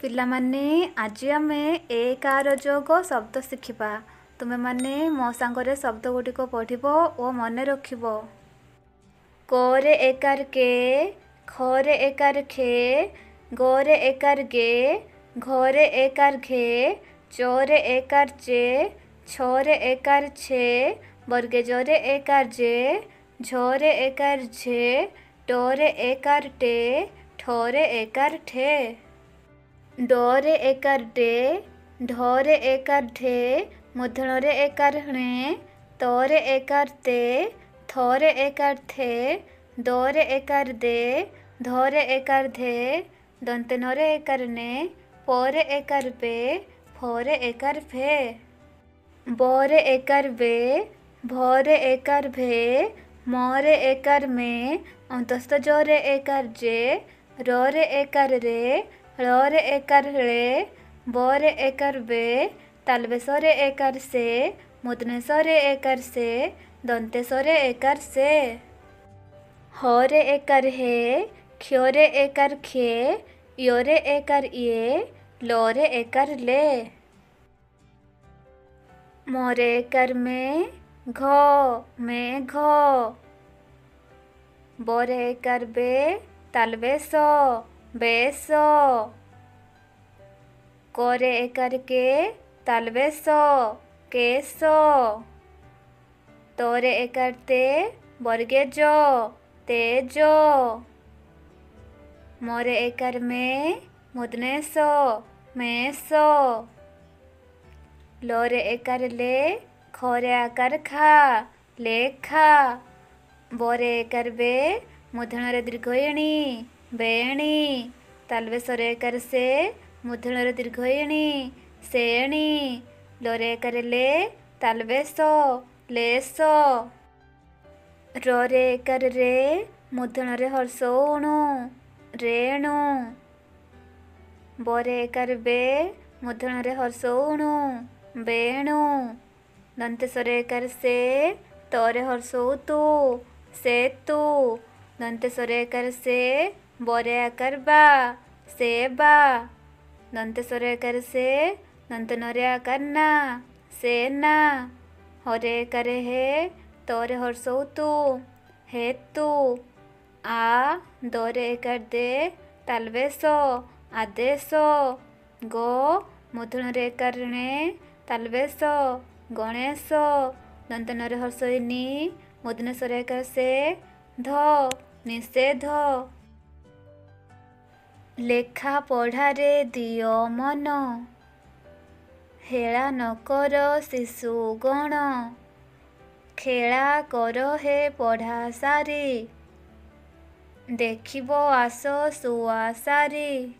ପିଲାମାନେ ଆଜି ଆମେ ଏ କାର ଯୋଗ ଶବ୍ଦ ଶିଖିବା। ତୁମେମାନେ ମୋ ସାଙ୍ଗରେ ଶବ୍ଦ ଗୁଡ଼ିକ ପଢ଼ିବ ଓ ମନେ ରଖିବ। କରେ ଏକାର କେ ଖରେ ଏକାର ଖେ ଗରେ ଏକାର গে ଘରେ ଏକାର ଘେ ଚରେ ଏକାର ଚେ ଛରେ ଏକାର ଛେ ବର୍ଗେ ଜରେ ଏକାର ଯେ ଝରେ ଏକାର ଝେ ଟରେ ଏକାର ଟେ ଠରେ ଏକାର ଠେ। ଡରେ ଏକାର ଡେ ଢରେ ଏକାର ଢେ ମୂର୍ଧଣ୍ୟରେ ଏକାର ହ୍ନେ ତରେ ଏକାର ତେ ଥରେ ଏକାର ଥେ ଦରେ ଏକାର ଦେ ଧରେ ଏକାର ଧେ ଦନ୍ତେନରେ ଏକାର ନେ ପରେ ଏକାର ବେ ଫରେ ଏକାର ଭେ ବରେ ଏକାର ବେ ଭରେ ଏକାର ଭେ ମରେ ଏକାର ମେ ଅନ୍ତସ୍ଥ ଜରେ ଏକାର ଯେ ରରେ ଏକାର ରେ ळोर एकर रे, बोर एकर बे तालबेसोर एकर से मुदनेसोर एकर से दंतेसोर एकर से। होर एकर हे, ख्योर एकर खे, योरे एकर ये, लोरे एकर ले। मोरे एकर में घो में घो। बोरे एकर बे, तलबे सो। ବେଶ କରେ ଏକାରେ କେ ତାଲବେଶ କେଶ ତୋରେ ଏକାର ତେ ବର୍ଗେଜ ତେଜ मोरे एकर में मुदने सो में लोरे एकर ले खोरे आकर खा लेखा बोरे एकर बे मुधनरे दीर्घयणी। വേണി തൽവസ്വരേക്കരസേ മുധുണൊരു ദീർഘയണി സേണി ലൊരേക്കരല്ലേ തൽവേസോ ലേസോ റൊരേക്കരരേ മുധുണരെ ഹർസോണു രേണു ബൊരേക്കര ബേ ମୁଦ୍ରଣରେ ହର୍ଷ ଉଣୁ ବେଣୁ ଦନ୍ତେଶ୍ୱର ଏକାର ସେ ତରେ ହର୍ଷ ତୁ ସେ ତୁ ଦନ୍ତେଶ୍ୱର ଏକାର ସେ बरे आकार बा से बा दंतेश्वर आकार से नंतनोरे आकार ना से ना हरे आकार हे तोरे हर्षौ तु हे तु आ दरे आकार दे तालवेश आदेश गो मुधुणरे आकार णे तालवेश गणेश दंतनरे हर्षई नी मुदनेश्वर आकार से ध निषेध ପଢ଼ାରେ ଦିଅ ମନ। ହେଳା ନକର ଶିଶୁ ଗଣ। ଖେଳା କର ହେ ପଢ଼ା ସାରି। ଦେଖିବ ଆସ ଶୁଆ ସାରି